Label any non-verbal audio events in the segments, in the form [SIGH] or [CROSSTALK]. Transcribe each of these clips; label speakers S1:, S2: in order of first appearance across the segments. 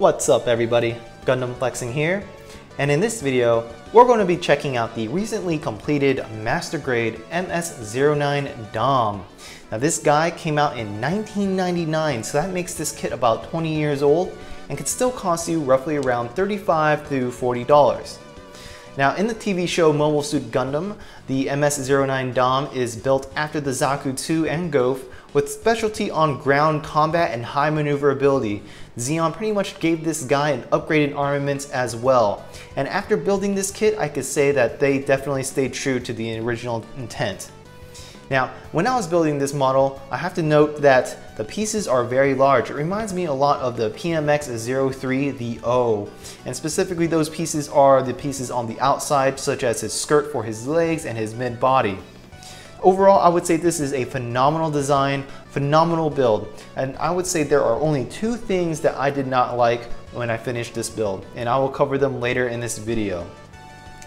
S1: What's up everybody? Gundam Flexing here. And in this video, we're going to be checking out the recently completed Master Grade MS-09 Dom. Now this guy came out in 1999, so that makes this kit about 20 years old and could still cost you roughly around 35 to $40. Now in the TV show Mobile Suit Gundam, the MS-09 Dom is built after the Zaku 2 and Gouf with specialty on ground combat and high maneuverability. Zeon pretty much gave this guy an upgraded armaments as well. And after building this kit, I could say that they definitely stayed true to the original intent. Now, when I was building this model, I have to note that the pieces are very large. It reminds me a lot of the PMX-03, the O. And specifically those pieces are the pieces on the outside, such as his skirt for his legs and his mid-body. Overall, I would say this is a phenomenal design, phenomenal build. And I would say there are only two things that I did not like when I finished this build, and I will cover them later in this video.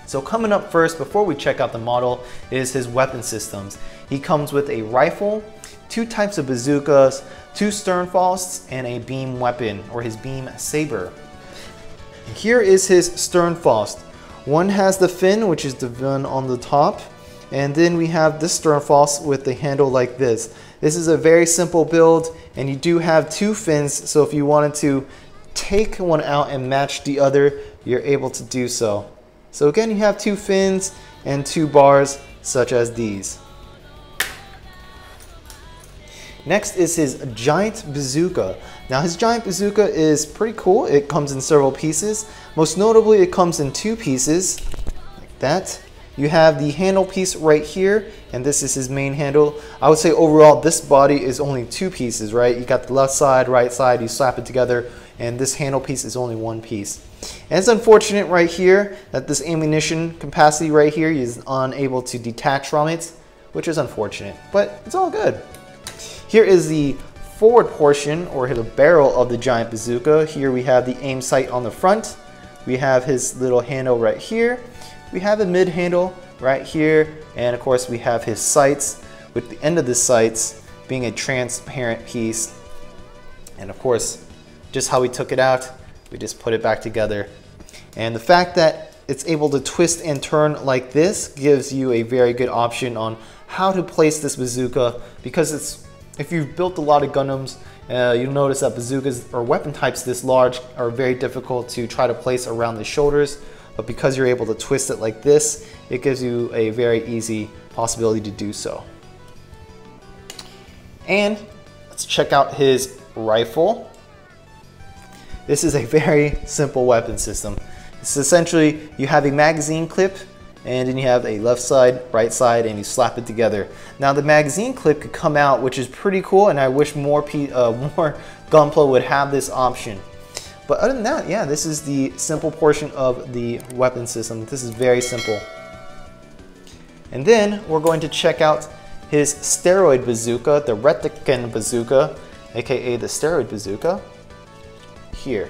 S1: So coming up first, before we check out the model, is his weapon systems. He comes with a rifle, two types of bazookas, two Sturmfaust, and a beam weapon, or his beam saber. Here is his Sturmfaust. One has the fin, which is the one on the top, and then we have this Sturmfaust with the handle like this. This is a very simple build, and you do have two fins, so if you wanted to take one out and match the other, you're able to do so. So again, you have two fins and two bars such as these. Next is his giant bazooka. Now his giant bazooka is pretty cool. It comes in several pieces. Most notably, it comes in two pieces, like that. You have the handle piece right here, and this is his main handle. I would say overall, this body is only two pieces, right? You got the left side, right side, you slap it together, and this handle piece is only one piece. And it's unfortunate right here that this ammunition capacity right here is unable to detach from it, which is unfortunate, but it's all good. Here is the forward portion or the barrel of the giant bazooka. Here we have the aim sight on the front. We have his little handle right here. We have the mid handle right here. And of course we have his sights with the end of the sights being a transparent piece. And of course, just how we took it out, we just put it back together. And the fact that it's able to twist and turn like this gives you a very good option on how to place this bazooka because it's if you've built a lot of Gundams, uh, you'll notice that bazookas or weapon types this large are very difficult to try to place around the shoulders, but because you're able to twist it like this, it gives you a very easy possibility to do so. And let's check out his rifle. This is a very simple weapon system. It's essentially, you have a magazine clip and then you have a left side, right side, and you slap it together. Now the magazine clip could come out, which is pretty cool, and I wish more, uh, [LAUGHS] more Gunpla would have this option. But other than that, yeah, this is the simple portion of the weapon system. This is very simple. And then we're going to check out his steroid bazooka, the Raketen bazooka, aka the steroid bazooka, here.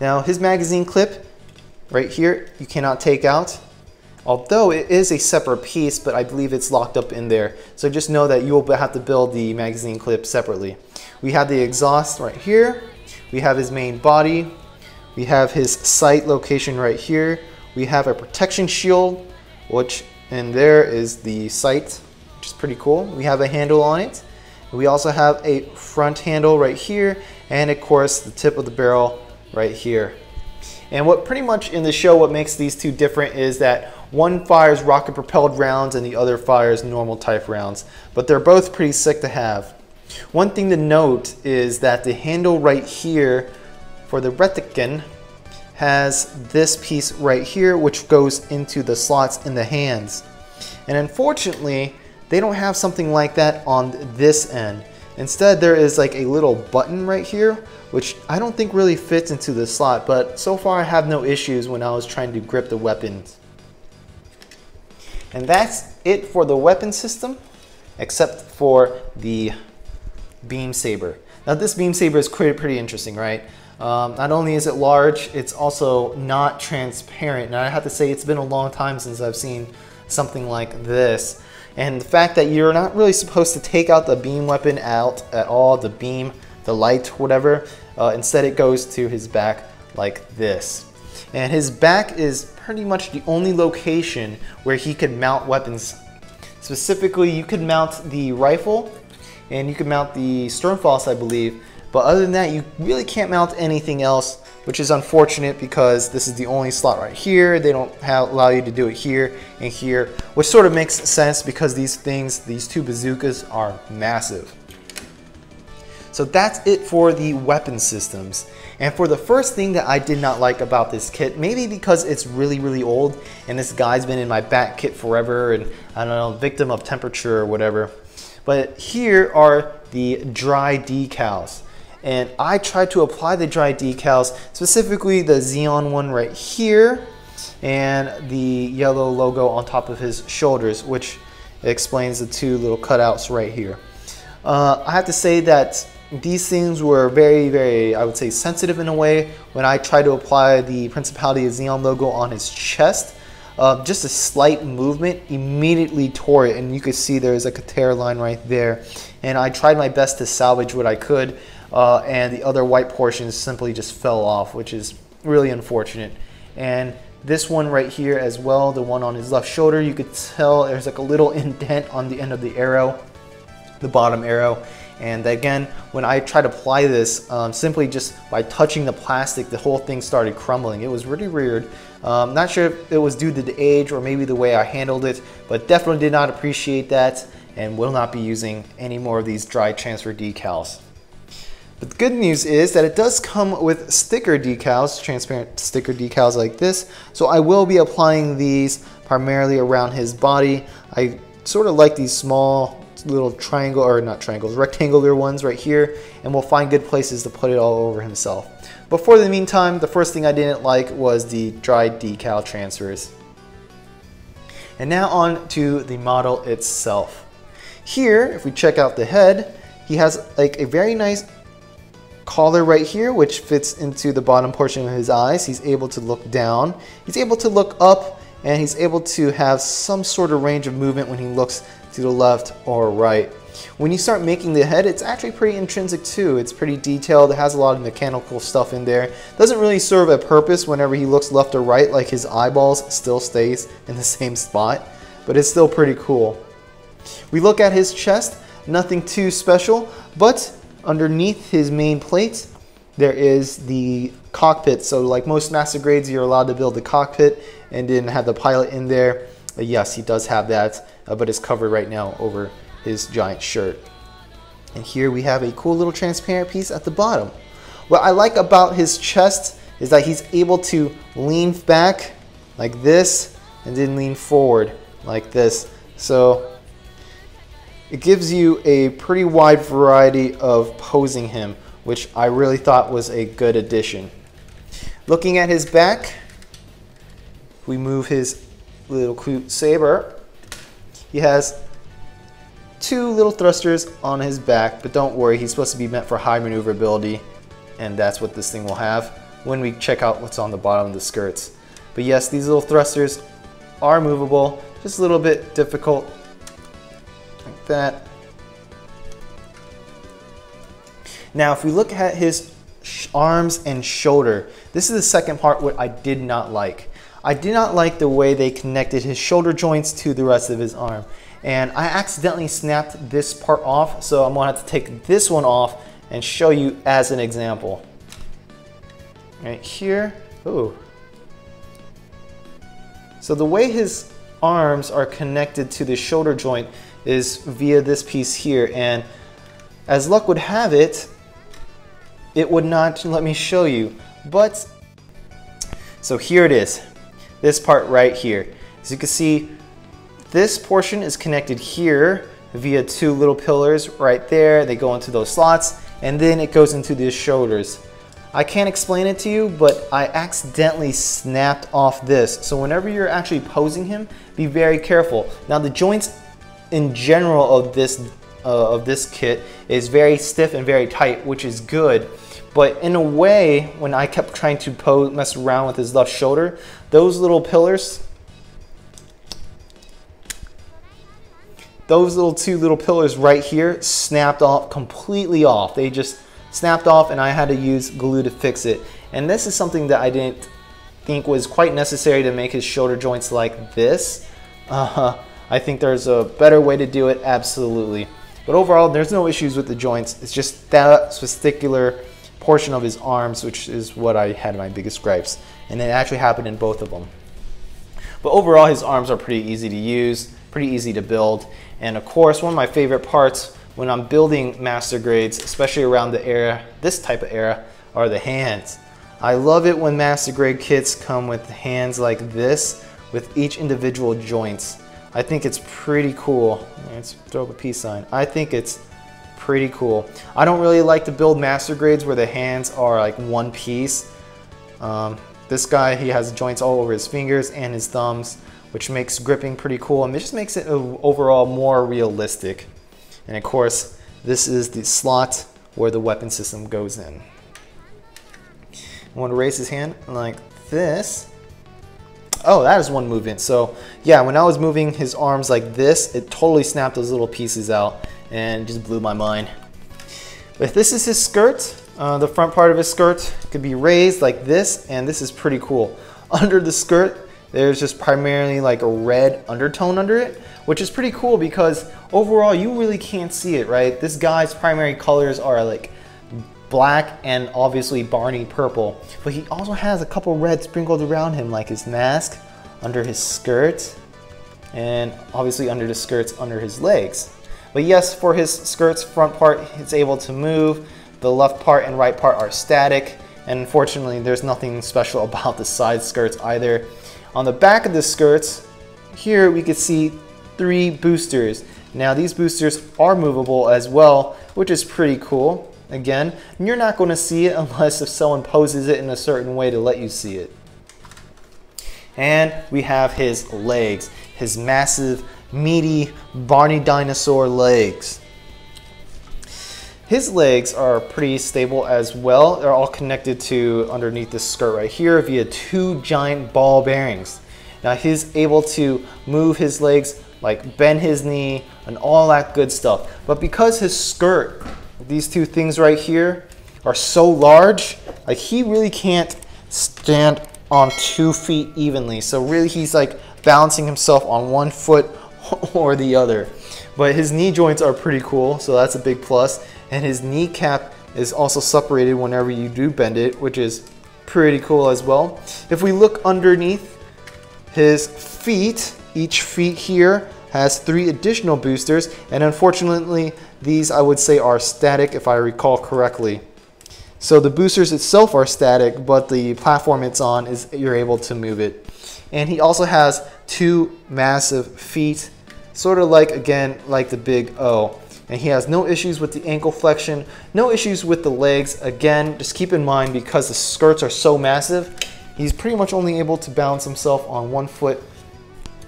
S1: Now his magazine clip right here, you cannot take out. Although it is a separate piece, but I believe it's locked up in there. So just know that you will have to build the magazine clip separately. We have the exhaust right here. We have his main body. We have his sight location right here. We have a protection shield, which and there is the sight, which is pretty cool. We have a handle on it. We also have a front handle right here, and of course the tip of the barrel right here. And what pretty much in the show, what makes these two different is that one fires rocket propelled rounds and the other fires normal type rounds. But they're both pretty sick to have. One thing to note is that the handle right here for the Raketen has this piece right here which goes into the slots in the hands. And unfortunately, they don't have something like that on this end. Instead, there is like a little button right here, which I don't think really fits into the slot, but so far I have no issues when I was trying to grip the weapons. And that's it for the weapon system, except for the beam saber. Now this beam saber is pretty, pretty interesting, right? Um, not only is it large, it's also not transparent. Now I have to say it's been a long time since I've seen something like this. And the fact that you're not really supposed to take out the beam weapon out at all, the beam the light, whatever. Uh, instead, it goes to his back like this. And his back is pretty much the only location where he could mount weapons. Specifically, you could mount the rifle and you can mount the Sturmfaust, I believe. But other than that, you really can't mount anything else, which is unfortunate because this is the only slot right here. They don't have, allow you to do it here and here, which sort of makes sense because these things, these two bazookas are massive. So that's it for the weapon systems. And for the first thing that I did not like about this kit, maybe because it's really, really old and this guy's been in my back kit forever and I don't know, victim of temperature or whatever. But here are the dry decals. And I tried to apply the dry decals, specifically the Zeon one right here and the yellow logo on top of his shoulders, which explains the two little cutouts right here. Uh, I have to say that these things were very, very, I would say, sensitive in a way when I tried to apply the Principality of Zeon logo on his chest. Uh, just a slight movement immediately tore it, and you could see there's like a tear line right there. And I tried my best to salvage what I could, uh, and the other white portions simply just fell off, which is really unfortunate. And this one right here as well, the one on his left shoulder, you could tell there's like a little [LAUGHS] indent on the end of the arrow, the bottom arrow. And again, when I tried to apply this, um, simply just by touching the plastic, the whole thing started crumbling. It was really weird. Um, not sure if it was due to the age or maybe the way I handled it, but definitely did not appreciate that and will not be using any more of these dry transfer decals. But the good news is that it does come with sticker decals, transparent sticker decals like this. So I will be applying these primarily around his body. I sort of like these small little triangle, or not triangles, rectangular ones right here, and we'll find good places to put it all over himself. But for the meantime, the first thing I didn't like was the dried decal transfers. And now on to the model itself. Here, if we check out the head, he has like a very nice collar right here, which fits into the bottom portion of his eyes. He's able to look down. He's able to look up and he's able to have some sort of range of movement when he looks to the left or right. When you start making the head, it's actually pretty intrinsic too. It's pretty detailed. It has a lot of mechanical stuff in there. Doesn't really serve a purpose whenever he looks left or right, like his eyeballs still stays in the [LAUGHS] same spot, but it's still pretty cool. We look at his chest, nothing too special, but underneath his main plate, there is the cockpit. So like most master grades, you're allowed to build the cockpit and then have the pilot in there. Yes, he does have that uh, but it's covered right now over his giant shirt. And here we have a cool little transparent piece at the bottom. What I like about his chest is that he's able to lean back like this and then lean forward like this. So it gives you a pretty wide variety of posing him, which I really thought was a good addition. Looking at his back, we move his little cute saber he has two little thrusters on his back, but don't worry, he's supposed to be meant for high maneuverability, and that's what this thing will have when we check out what's on the bottom of the skirts. But yes, these little thrusters are movable, just a little bit difficult, like that. Now, if we look at his arms and shoulder, this is the second part what I did not like. I did not like the way they connected his shoulder joints to the rest of his arm. And I accidentally snapped this part off, so I'm gonna have to take this one off and show you as an example. Right here, ooh. So the way his arms are connected to the shoulder joint is via this piece here. And as luck would have it, it would not let me show you. But, so here it is this part right here. As you can see, this portion is connected here via two little pillars right there. They go into those slots and then it goes into the shoulders. I can't explain it to you, but I accidentally snapped off this. So whenever you're actually posing him, be very careful. Now the joints in general of this uh, of this kit is very stiff and very tight, which is good. But in a way, when I kept trying to pose, mess around with his left shoulder, those little pillars, those little two little pillars right here snapped off completely off. They just snapped off and I had to use glue to fix it. And this is something that I didn't think was quite necessary to make his shoulder joints like this. Uh, [LAUGHS] I think there's a better way to do it, absolutely. But overall, there's no issues with the joints. It's just that particular portion of his arms, which is what I had my biggest gripes. And it actually happened in both of them. But overall, his arms are pretty easy to use, pretty easy to build. And of course, one of my favorite parts when I'm building master grades, especially around the era, this type of era, are the hands. I love it when master grade kits come with hands like this with each individual joints. I think it's pretty cool. Let's throw up a peace sign. I think it's pretty cool. I don't really like to build master grades where the hands are like one piece. Um, this guy, he has joints all over his fingers and his thumbs, which makes gripping pretty cool and it just makes it overall more realistic. And of course, this is the slot where the weapon system goes in. I want to raise his hand like this. Oh, that is one movement. So yeah, when I was moving his arms like this, it totally snapped those little pieces out and just blew my mind. If this is his skirt, uh, the front part of his skirt could be raised like this, and this is pretty cool. [LAUGHS] Under the skirt, there's just primarily like a red undertone under it, which is pretty cool because overall you really can't see it, right? This guy's primary colors are like black and obviously Barney purple. But he also has a couple red sprinkled around him like his mask, under his skirt, and obviously under the skirts under his legs. But yes, for his skirt's front part, it's able to move. The left part and right part are static. And unfortunately, there's nothing special [LAUGHS] about the side skirts either. On the back of the skirts, here we can see three boosters. Now these boosters are movable as well, which is pretty cool. Again, you're not going to see it unless if someone poses it in a certain way to let you see it. And we have his legs, his massive, meaty Barney dinosaur legs. His legs are pretty stable as well. They're all connected to underneath this skirt right here via two giant ball bearings. Now he's able to move his legs, like bend his knee and all that good stuff. But because his skirt these two things right here are so large, like he really can't stand on two feet evenly. So really he's like balancing himself on one foot [LAUGHS] or the other. But his knee joints are pretty cool, so that's a big plus. And his kneecap is also separated whenever you do bend it, which is pretty cool as well. If we look underneath his feet, each feet here has three additional boosters, and unfortunately, these I would say are static if I recall correctly. So the boosters itself are static, but the platform it's on is you're able to move it. And he also has two massive feet, sort of like, again, like the big O. And he has no issues with the ankle flexion, no issues with the legs. Again, just keep in mind because the skirts are so massive, he's pretty much only able to balance himself on one foot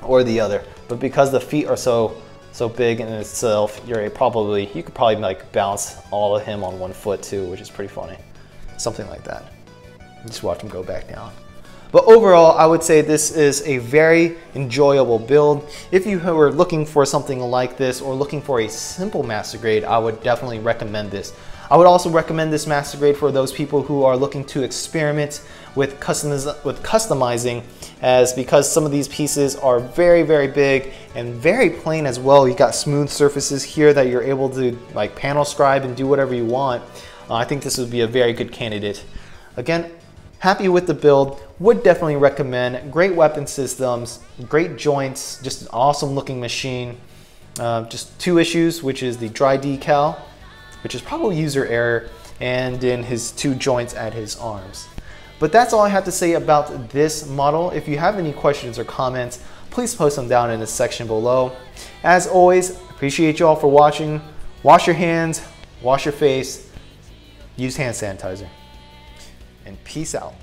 S1: or the other. But because the feet are so so big in itself, you're probably you could probably like balance all of him on one foot too, which is pretty funny. Something like that. Just watch him go back down. But overall, I would say this is a very enjoyable build. If you were looking for something like this or looking for a simple master grade, I would definitely recommend this. I would also recommend this master grade for those people who are looking to experiment with, customiz with customizing as because some of these pieces are very, very big and very plain as well. You got smooth surfaces here that you're able to like panel scribe and do whatever you want. Uh, I think this would be a very good candidate. Again, happy with the build, would definitely recommend. Great weapon systems, great joints, just an awesome looking machine. Uh, just two issues, which is the dry decal, which is probably user error, and then his two joints at his arms. But that's all I have to say about this model. If you have any questions or comments, please post them down in the section below. As always, appreciate you all for watching. Wash your hands, wash your face, use hand sanitizer, and peace out.